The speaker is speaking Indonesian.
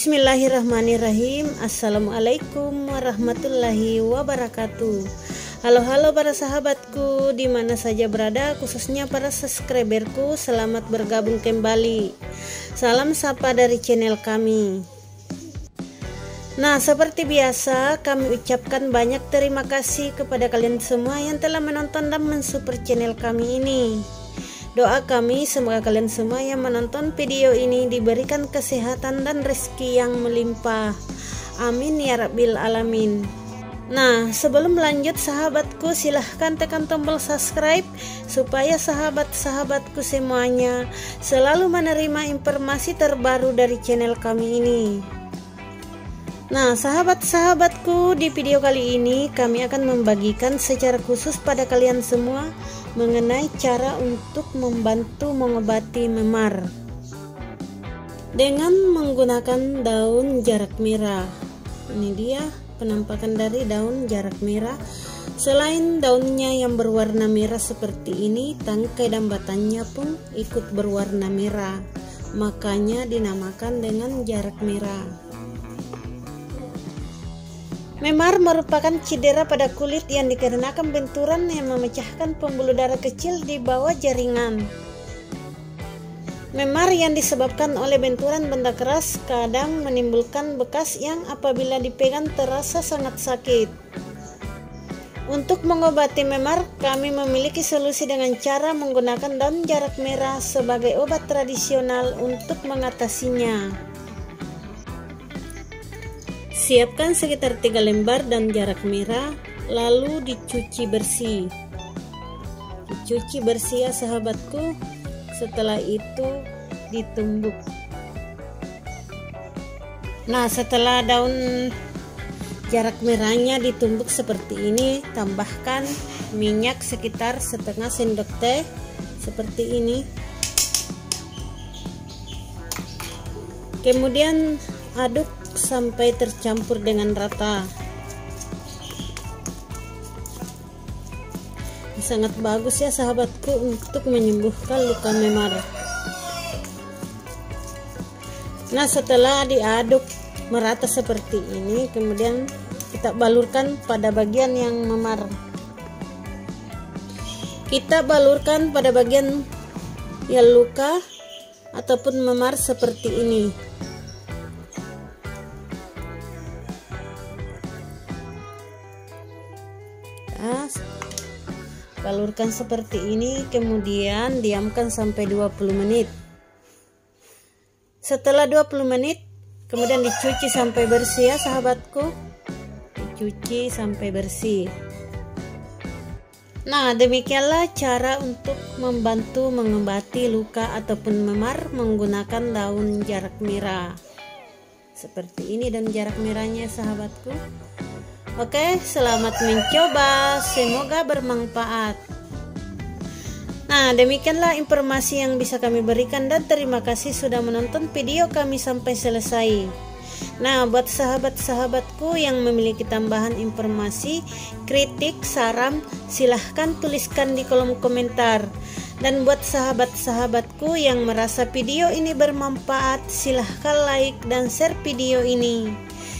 Bismillahirrahmanirrahim. Assalamualaikum warahmatullahi wabarakatuh. Halo halo para sahabatku di mana saja berada khususnya para subscriberku selamat bergabung kembali. Salam sapa dari channel kami. Nah seperti biasa kami ucapkan banyak terima kasih kepada kalian semua yang telah menonton dan mensupport channel kami ini Doa kami semoga kalian semua yang menonton video ini diberikan kesehatan dan rezeki yang melimpah. Amin ya rabbil alamin. Nah, sebelum lanjut sahabatku silahkan tekan tombol subscribe supaya sahabat-sahabatku semuanya selalu menerima informasi terbaru dari channel kami ini. Nah, sahabat-sahabatku, di video kali ini kami akan membagikan secara khusus pada kalian semua mengenai cara untuk membantu mengobati memar dengan menggunakan daun jarak merah. Ini dia penampakan dari daun jarak merah. Selain daunnya yang berwarna merah seperti ini, tangkai dan batangnya pun ikut berwarna merah. Makanya dinamakan dengan jarak merah. Memar merupakan cedera pada kulit yang dikarenakan benturan yang memecahkan pembuluh darah kecil di bawah jaringan. Memar yang disebabkan oleh benturan benda keras kadang menimbulkan bekas yang apabila dipegang terasa sangat sakit. Untuk mengobati memar, kami memiliki solusi dengan cara menggunakan daun jarak merah sebagai obat tradisional untuk mengatasinya. Siapkan sekitar 3 lembar dan jarak merah, lalu dicuci bersih. Dicuci bersih ya sahabatku. Setelah itu ditumbuk. Nah, setelah daun jarak merahnya ditumbuk seperti ini, tambahkan minyak sekitar setengah sendok teh seperti ini. Kemudian aduk sampai tercampur dengan rata. Sangat bagus ya sahabatku untuk menyembuhkan luka memar. Nah setelah diaduk merata seperti ini kemudian kita balurkan pada bagian yang memar. Kita balurkan pada bagian yang luka ataupun memar seperti ini balurkan seperti ini kemudian diamkan sampai 20 menit setelah 20 menit kemudian dicuci sampai bersih ya sahabatku dicuci sampai bersih Nah, demikianlah cara untuk membantu mengobati luka ataupun memar menggunakan daun jarak merah. Seperti ini dan jarak merahnya sahabatku. Oke, selamat mencoba. Semoga bermanfaat. Nah, demikianlah informasi yang bisa kami berikan dan terima kasih sudah menonton video kami sampai selesai. Nah, buat sahabat-sahabatku yang memiliki tambahan informasi, kritik, saran, silahkan tuliskan di kolom komentar. Dan buat sahabat-sahabatku yang merasa video ini bermanfaat, silahkan like dan share video ini.